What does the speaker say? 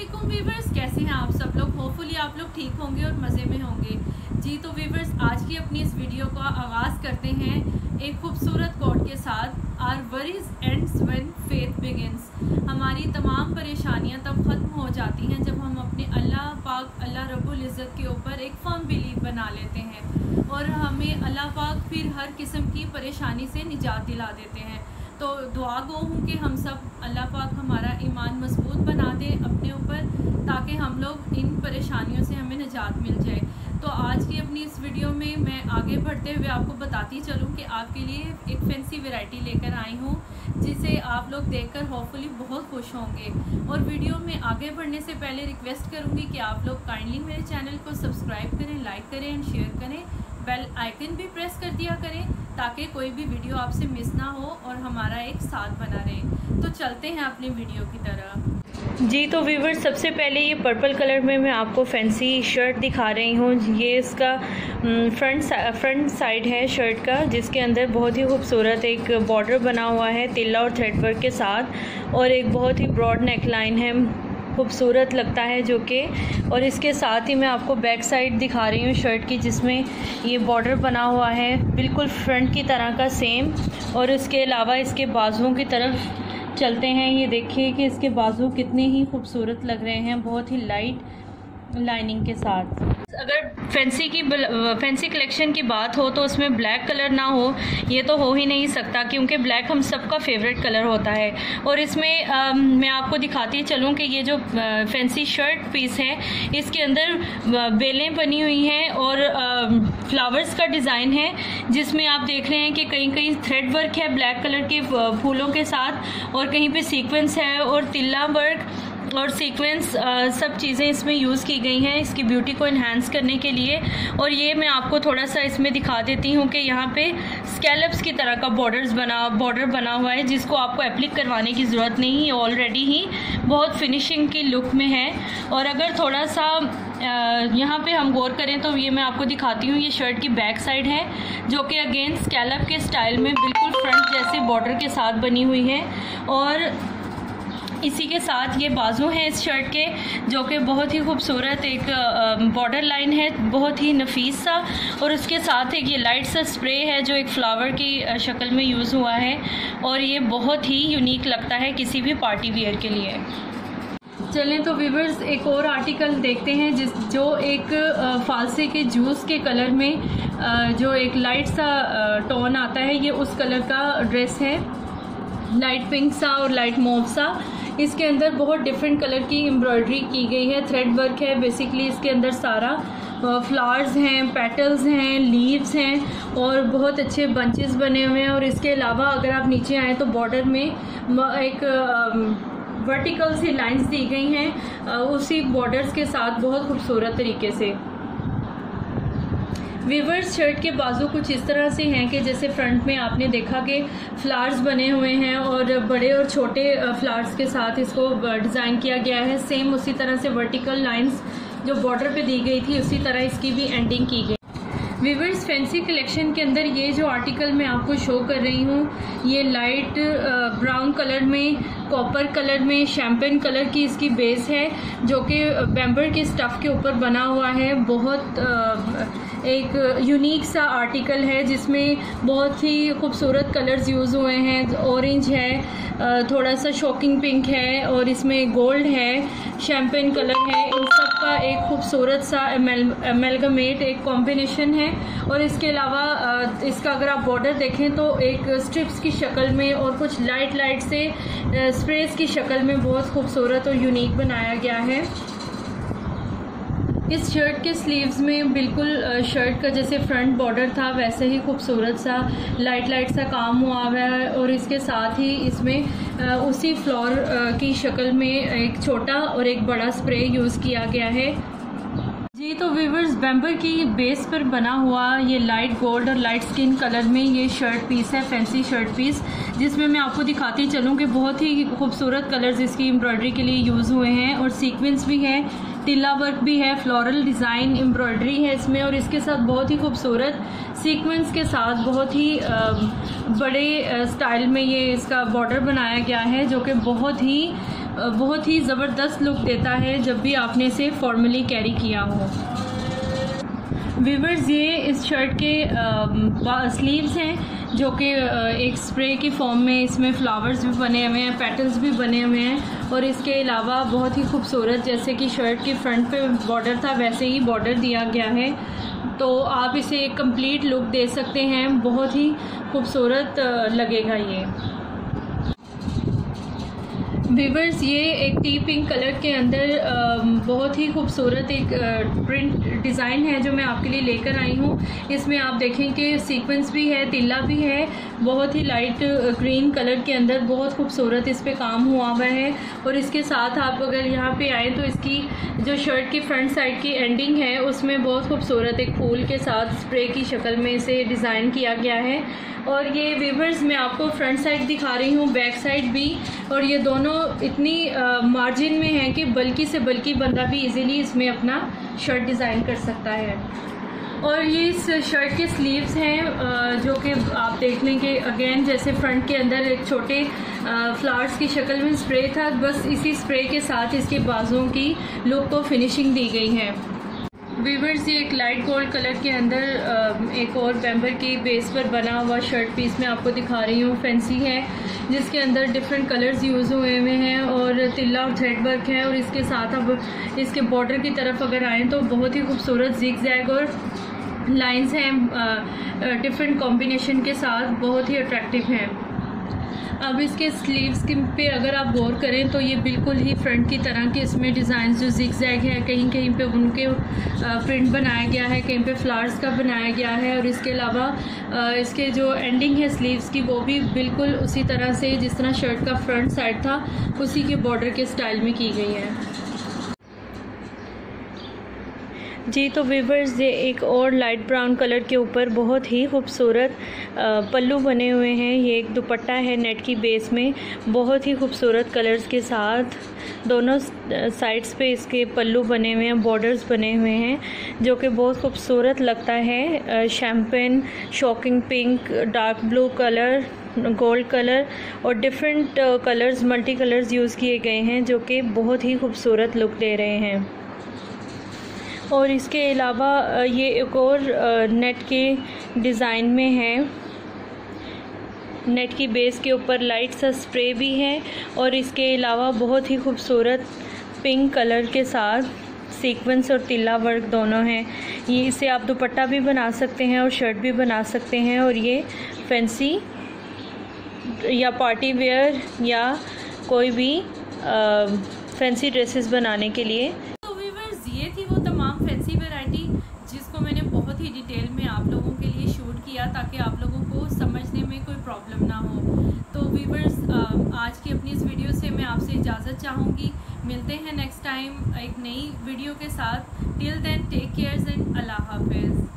Aslam viewers कैसे हैं आप सब लोग? होपफुली आप लोग ठीक होंगे और मज़े में होंगे। जी तो वीवर्स आज की अपनी इस वीडियो का आगाज़ करते हैं एक खूबसूरत कोट के साथ। Our worries ends when faith begins हमारी तमाम परेशानियाँ तब ख़त्म हो जाती हैं जब हम अपने अल्लाह पाक, अल्लाह रब्बुल इज़्ज़त के ऊपर एक फर्म बिलीव बना लेते हैं। और हमें अल्लाह पाक फिर हर किस्म की परेशानी से निजात दिला देते हैं। तो दुआ गो हूँ कि हम सब अल्लाह पाक हमारा ईमान मज़बूत बना दे अपने ऊपर, ताकि हम लोग इन परेशानियों से हमें निजात मिल जाए। तो आज की अपनी इस वीडियो में मैं आगे बढ़ते हुए आपको बताती चलूँ कि आपके लिए एक फैंसी वैरायटी लेकर आई हूँ, जिसे आप लोग देखकर होपफुली बहुत खुश होंगे। और वीडियो में आगे बढ़ने से पहले रिक्वेस्ट करूँगी कि आप लोग काइंडली मेरे चैनल को सब्सक्राइब करें लाइक करें एंड शेयर करें। बेल आइकन भी प्रेस कर दिया करें ताकि कोई भी वीडियो आपसे मिस ना हो और हमारा एक साथ बना रहे। तो चलते हैं अपनी वीडियो की तरह। जी तो वीवर सबसे पहले ये पर्पल कलर में मैं आपको फैंसी शर्ट दिखा रही हूँ। ये इसका फ्रंट फ्रंट साइड है शर्ट का, जिसके अंदर बहुत ही खूबसूरत एक बॉर्डर बना हुआ है तिल्ला और थ्रेड वर्क के साथ और एक बहुत ही ब्रॉड नेक लाइन है। खूबसूरत लगता है जो कि। और इसके साथ ही मैं आपको बैक साइड दिखा रही हूँ शर्ट की, जिसमें ये बॉर्डर बना हुआ है। बिल्कुल फ्रंट की तरह का सेम। और इसके अलावा इसके बाजुओं की तरफ़ चलते हैं। ये देखिए कि इसके बाजू कितने ही खूबसूरत लग रहे हैं। बहुत ही लाइट लाइनिंग के साथ। अगर फैंसी की फैंसी कलेक्शन की बात हो तो उसमें ब्लैक कलर ना हो ये तो हो ही नहीं सकता क्योंकि ब्लैक हम सबका फेवरेट कलर होता है। और इसमें आ, मैं आपको दिखाती चलूँ कि ये जो फैंसी शर्ट पीस है इसके अंदर बेलें बनी हुई हैं और आ, फ्लावर्स का डिज़ाइन है जिसमें आप देख रहे हैं कि कहीं कहीं थ्रेड वर्क है ब्लैक कलर के फूलों के साथ और कहीं पे सीक्वेंस है और तिल्ला वर्क और सीक्वेंस सब चीज़ें इसमें यूज़ की गई हैं इसकी ब्यूटी को इन्हांस करने के लिए। और ये मैं आपको थोड़ा सा इसमें दिखा देती हूँ कि यहाँ पे स्कैलप्स की तरह का बॉर्डर्स बना बॉर्डर बना हुआ है, जिसको आपको एप्लिक करवाने की ज़रूरत नहीं है ऑलरेडी ही बहुत फिनिशिंग की लुक में है। और अगर थोड़ा सा यहाँ पे हम गौर करें तो ये मैं आपको दिखाती हूँ, ये शर्ट की बैक साइड है, जो कि अगेन स्कैलप के स्टाइल में बिल्कुल फ्रंट जैसे बॉर्डर के साथ बनी हुई है। और इसी के साथ ये बाजू हैं इस शर्ट के, जो कि बहुत ही खूबसूरत एक बॉर्डर लाइन है, बहुत ही नफीस सा। और उसके साथ एक ये लाइट सा स्प्रे है, जो एक फ्लावर की शक्ल में यूज़ हुआ है। और ये बहुत ही यूनिक लगता है किसी भी पार्टी वियर के लिए। चलें तो वीवर्स एक और आर्टिकल देखते हैं, जिस, जो एक फालसे के जूस के कलर में जो एक लाइट सा टोन आता है, ये उस कलर का ड्रेस है। लाइट पिंक सा और लाइट मोव सा। इसके अंदर बहुत डिफरेंट कलर की एम्ब्रॉयडरी की गई है। थ्रेड वर्क है बेसिकली इसके अंदर सारा फ्लावर्स हैं पेटल्स हैं लीव्स हैं और बहुत अच्छे बंचेस बने हुए हैं। और इसके अलावा अगर आप नीचे आएँ तो बॉर्डर में एक वर्टिकल सी लाइंस दी गई हैं। उसी बॉर्डर्स के साथ बहुत खूबसूरत तरीके से। वीवर्स शर्ट के बाजू कुछ इस तरह से हैं कि जैसे फ्रंट में आपने देखा कि फ्लावर्स बने हुए हैं और बड़े और छोटे फ्लावर्स के साथ इसको डिज़ाइन किया गया है। सेम उसी तरह से वर्टिकल लाइंस जो बॉर्डर पे दी गई थी, उसी तरह इसकी भी एंडिंग की गई। वीवर्स फैंसी कलेक्शन के अंदर ये जो आर्टिकल मैं आपको शो कर रही हूँ, ये लाइट ब्राउन कलर में कॉपर कलर में शैम्पेन कलर की इसकी बेस है, जो कि बैम्बर के स्टफ़ के ऊपर बना हुआ है। बहुत एक यूनिक सा आर्टिकल है जिसमें बहुत ही खूबसूरत कलर्स यूज़ हुए हैं। ऑरेंज है थोड़ा सा शॉकिंग पिंक है और इसमें गोल्ड है शैम्पेन कलर है। इन सब का एक खूबसूरत सा एमेलगमेट एक कॉम्बिनेशन है। और इसके अलावा इसका अगर आप बॉर्डर देखें तो एक स्ट्रिप्स की शक्ल में और कुछ लाइट लाइट से स्प्रेस की शक्ल में बहुत खूबसूरत और यूनिक बनाया गया है। इस शर्ट के स्लीव्स में बिल्कुल शर्ट का जैसे फ्रंट बॉर्डर था, वैसे ही खूबसूरत सा लाइट लाइट सा काम हुआ हुआ है और इसके साथ ही इसमें उसी फ्लोर की शक्ल में एक छोटा और एक बड़ा स्प्रे यूज़ किया गया है। जी तो वीवर्स बैम्बर की बेस पर बना हुआ ये लाइट गोल्ड और लाइट स्किन कलर में ये शर्ट पीस है फैंसी शर्ट पीस जिसमें मैं आपको दिखाती चलूँ कि बहुत ही खूबसूरत कलर्स इसकी एम्ब्रॉयडरी के लिए यूज़ हुए हैं और सीक्वेंस भी है। टिल्ला वर्क भी है, फ्लोरल डिज़ाइन, एम्ब्रॉयडरी है इसमें और इसके साथ बहुत ही खूबसूरत सीक्वेंस के साथ बहुत ही बड़े स्टाइल में ये इसका बॉर्डर बनाया गया है जो कि बहुत ही बहुत ही ज़बरदस्त लुक देता है जब भी आपने इसे फॉर्मली कैरी किया हो। वीवर्स ये इस शर्ट के स्लीव्स हैं। जो कि एक स्प्रे के फॉर्म में इसमें फ्लावर्स भी बने हुए हैं पेटल्स भी बने हुए हैं और इसके अलावा बहुत ही खूबसूरत, जैसे कि शर्ट के फ्रंट पे बॉर्डर था, वैसे ही बॉर्डर दिया गया है। तो आप इसे एक कंप्लीट लुक दे सकते हैं, बहुत ही खूबसूरत लगेगा ये। वीवर्स ये एक टी पिंक कलर के अंदर बहुत ही खूबसूरत एक प्रिंट डिज़ाइन है जो मैं आपके लिए लेकर आई हूँ। इसमें आप देखें कि सीक्वेंस भी है तिल्ला भी है, बहुत ही लाइट ग्रीन कलर के अंदर बहुत खूबसूरत इस पर काम हुआ हुआ है। और इसके साथ आप अगर यहाँ पे आए तो इसकी जो शर्ट की फ्रंट साइड की एंडिंग है, उसमें बहुत खूबसूरत एक फूल के साथ स्प्रे की शक्ल में इसे डिज़ाइन किया गया है। और ये वीवर्स मैं आपको फ्रंट साइड दिखा रही हूँ बैक साइड भी। और ये दोनों इतनी मार्जिन में है कि बल्कि से बल्कि बंदा भी इजीली इसमें अपना शर्ट डिज़ाइन कर सकता है। और ये इस शर्ट के स्लीव्स हैं जो कि आप देख लें कि अगेन जैसे फ्रंट के अंदर एक छोटे फ्लावर्स की शक्ल में स्प्रे था, बस इसी स्प्रे के साथ इसके बाजों की लुक को फिनिशिंग दी गई है। वीवर्स ये एक लाइट गोल्ड कलर के अंदर एक और बैम्बर की बेस पर बना हुआ शर्ट पीस मैं आपको दिखा रही हूँ। फैंसी है, जिसके अंदर डिफरेंट कलर्स यूज़ हुए हुए हैं और तिल्ला और थ्रेड वर्क है और इसके साथ अब इसके बॉर्डर की तरफ़ अगर आएँ तो बहुत ही खूबसूरत जिग जैग और लाइंस हैं डिफरेंट कॉम्बिनेशन के साथ बहुत ही अट्रैक्टिव हैं। अब इसके स्लीव्स के पे अगर आप गौर करें तो ये बिल्कुल ही फ्रंट की तरह के इसमें डिज़ाइन जो जिक जैग है, कहीं कहीं पे उनके प्रिंट बनाया गया है, कहीं पे फ्लावर्स का बनाया गया है और इसके अलावा इसके जो एंडिंग है स्लीव्स की वो भी बिल्कुल उसी तरह से जिस तरह शर्ट का फ्रंट साइड था, उसी के बॉर्डर के स्टाइल में की गई है। जी तो वीवर्स ये एक और लाइट ब्राउन कलर के ऊपर बहुत ही खूबसूरत पल्लू बने हुए हैं। ये एक दुपट्टा है नेट की बेस में। बहुत ही खूबसूरत कलर्स के साथ दोनों साइड्स पे इसके पल्लू बने हुए हैं बॉर्डर्स बने हुए हैं, जो कि बहुत खूबसूरत लगता है। Champagne shocking pink dark blue colour gold colour और different colours multi colours use किए गए हैं, जो कि बहुत ही खूबसूरत लुक दे रहे हैं। और इसके अलावा ये एक और नेट के डिज़ाइन में है। नेट की बेस के ऊपर लाइट सा स्प्रे भी है और इसके अलावा बहुत ही खूबसूरत पिंक कलर के साथ सीक्वेंस और तिल्ला वर्क दोनों हैं। ये इसे आप दुपट्टा भी बना सकते हैं और शर्ट भी बना सकते हैं और ये फैंसी या पार्टी वेयर या कोई भी आ, फैंसी ड्रेसेस बनाने के लिए डिटेल में आप लोगों के लिए शूट किया ताकि आप लोगों को समझने में कोई प्रॉब्लम ना हो। तो वीवर्स आज की अपनी इस वीडियो से मैं आपसे इजाज़त चाहूँगी। मिलते हैं नेक्स्ट टाइम एक नई वीडियो के साथ। Till then take cares and अल्लाह हाफिज़